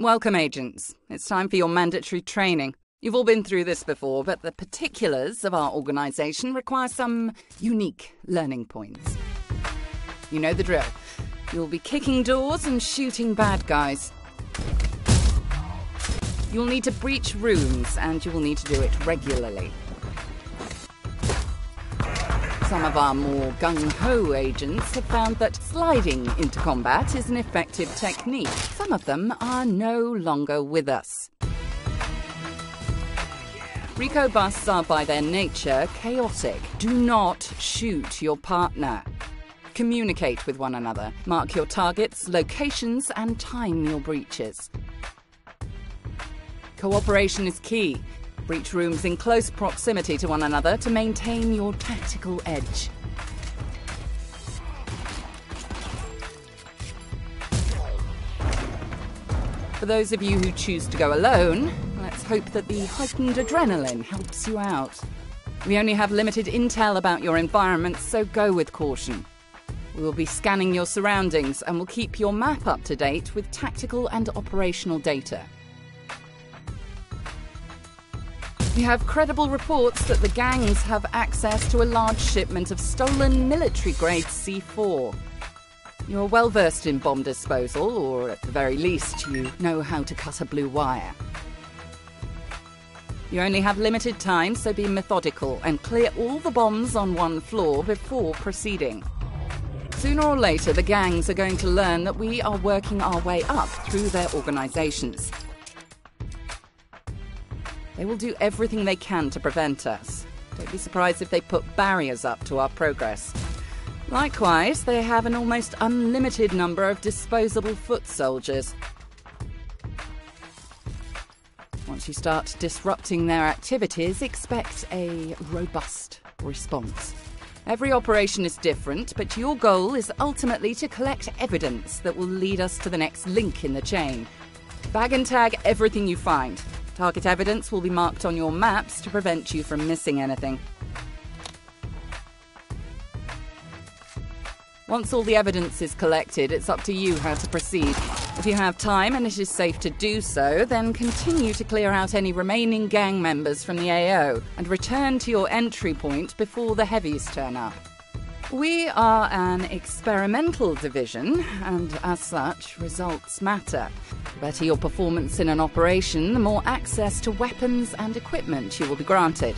Welcome, agents. It's time for your mandatory training. You've all been through this before, but the particulars of our organisation require some unique learning points. You know the drill. You'll be kicking doors and shooting bad guys. You'll need to breach rooms, and you will need to do it regularly. Some of our more gung ho agents have found that sliding into combat is an effective technique. Some of them are no longer with us. Rico busts are by their nature chaotic. Do not shoot your partner. Communicate with one another. Mark your targets, locations, and time your breaches. Cooperation is key. Breach rooms in close proximity to one another to maintain your tactical edge. For those of you who choose to go alone, let's hope that the heightened adrenaline helps you out. We only have limited intel about your environment, so go with caution. We will be scanning your surroundings and will keep your map up to date with tactical and operational data. We have credible reports that the gangs have access to a large shipment of stolen military grade C4. You're well versed in bomb disposal, or at the very least, you know how to cut a blue wire. You only have limited time, so be methodical and clear all the bombs on one floor before proceeding. Sooner or later, the gangs are going to learn that we are working our way up through their organizations. They will do everything they can to prevent us. Don't be surprised if they put barriers up to our progress. Likewise, they have an almost unlimited number of disposable foot soldiers. Once you start disrupting their activities, expect a robust response. Every operation is different, but your goal is ultimately to collect evidence that will lead us to the next link in the chain. Bag and tag everything you find. Target evidence will be marked on your maps to prevent you from missing anything. Once all the evidence is collected, it's up to you how to proceed. If you have time and it is safe to do so, then continue to clear out any remaining gang members from the AO and return to your entry point before the heavies turn up. We are an experimental division, and as such, results matter. The better your performance in an operation, the more access to weapons and equipment you will be granted.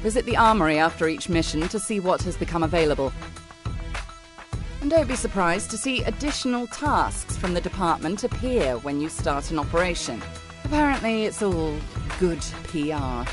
Visit the armory after each mission to see what has become available. And don't be surprised to see additional tasks from the department appear when you start an operation. Apparently, it's all good PR.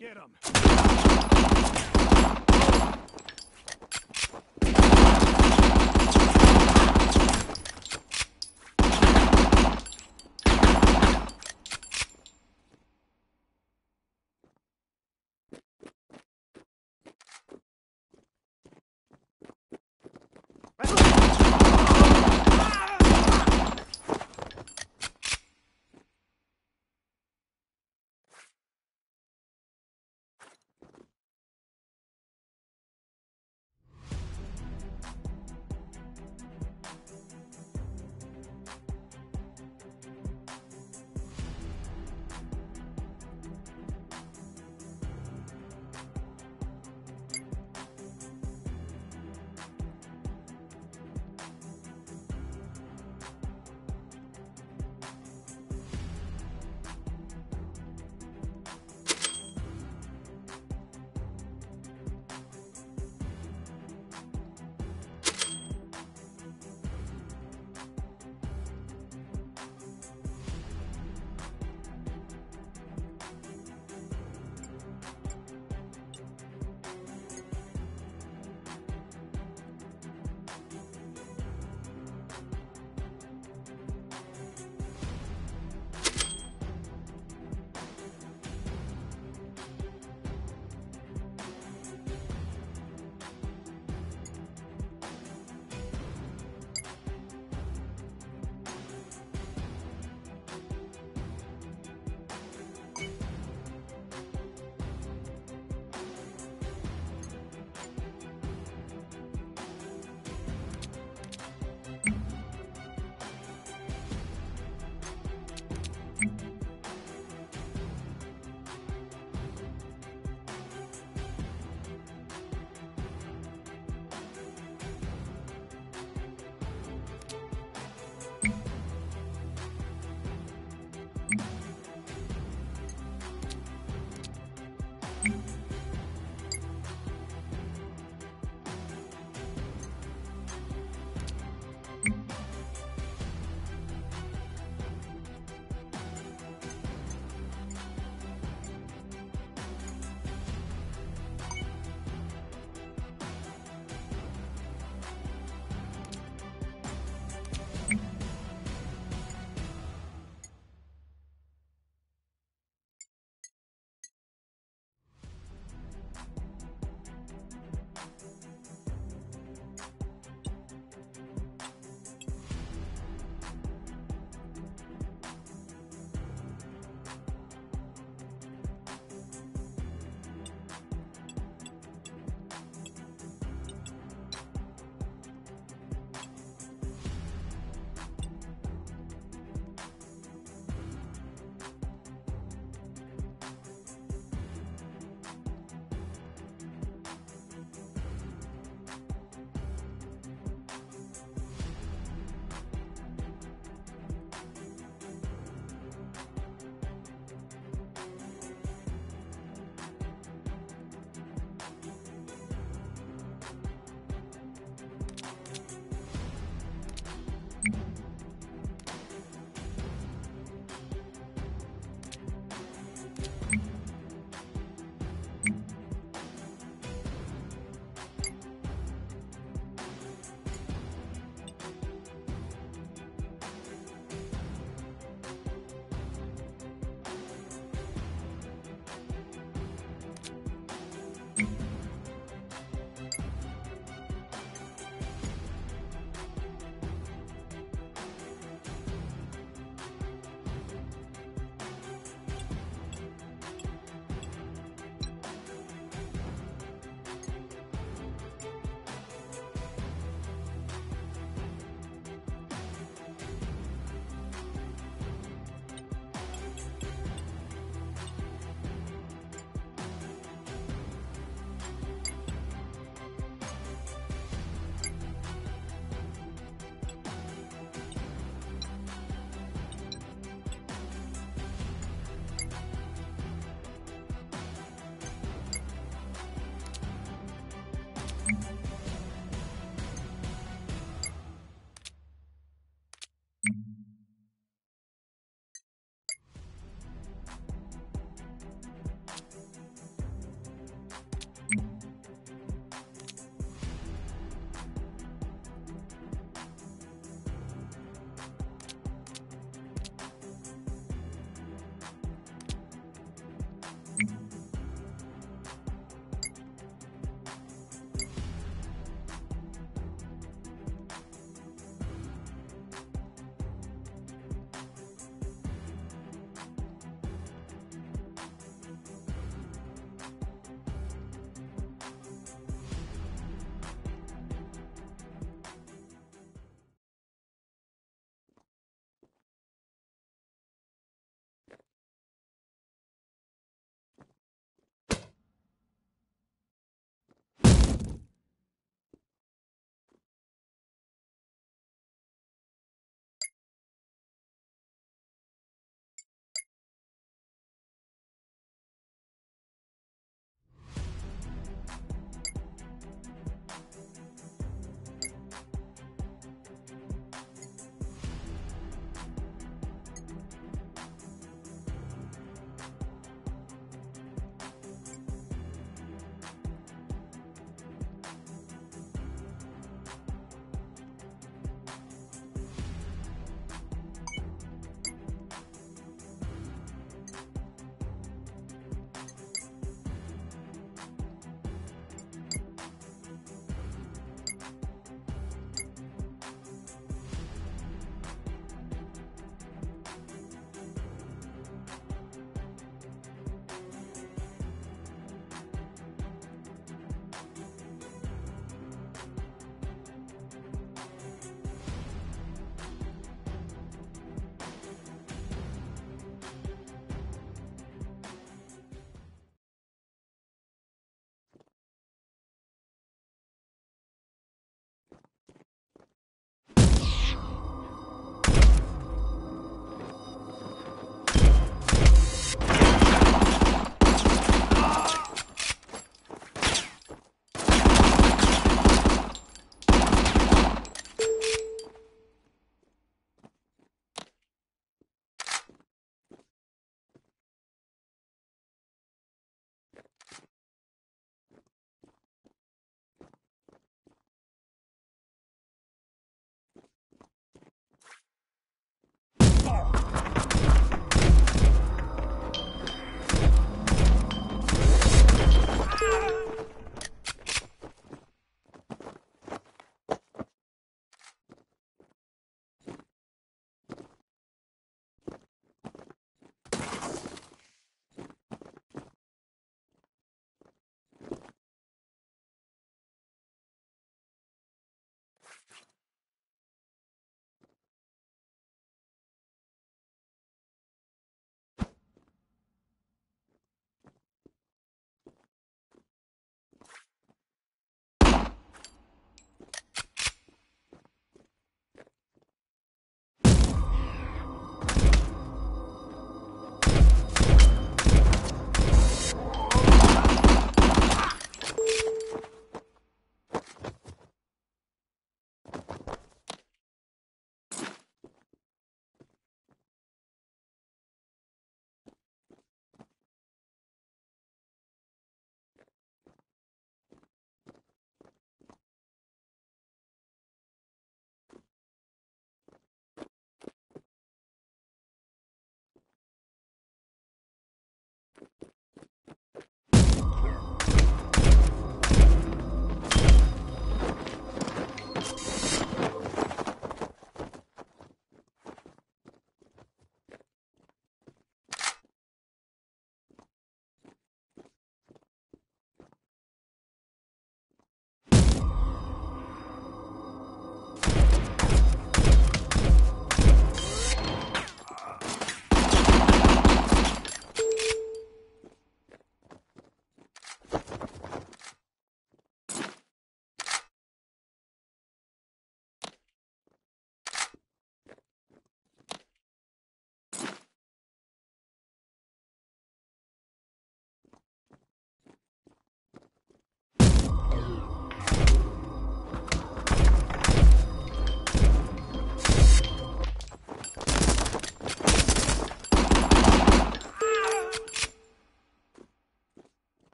Get him.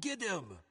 Get him!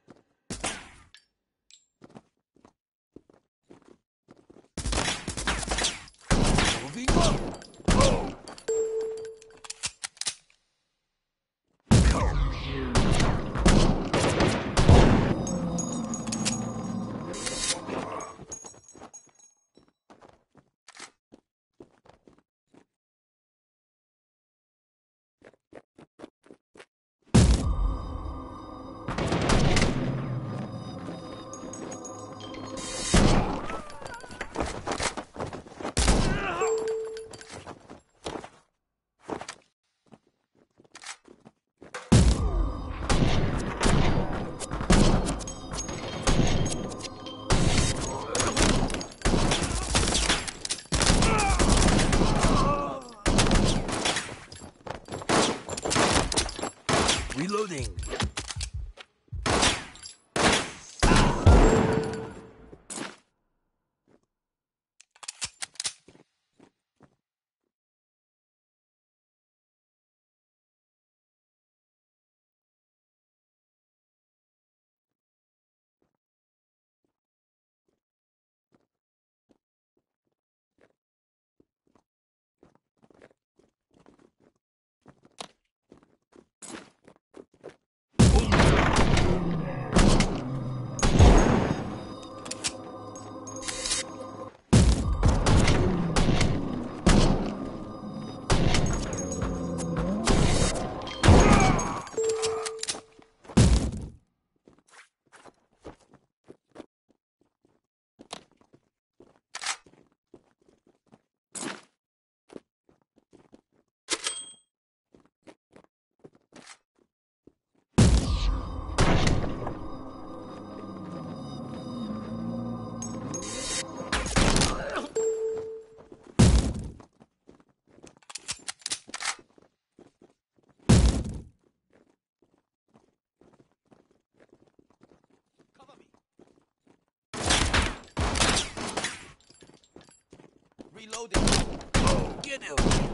Him.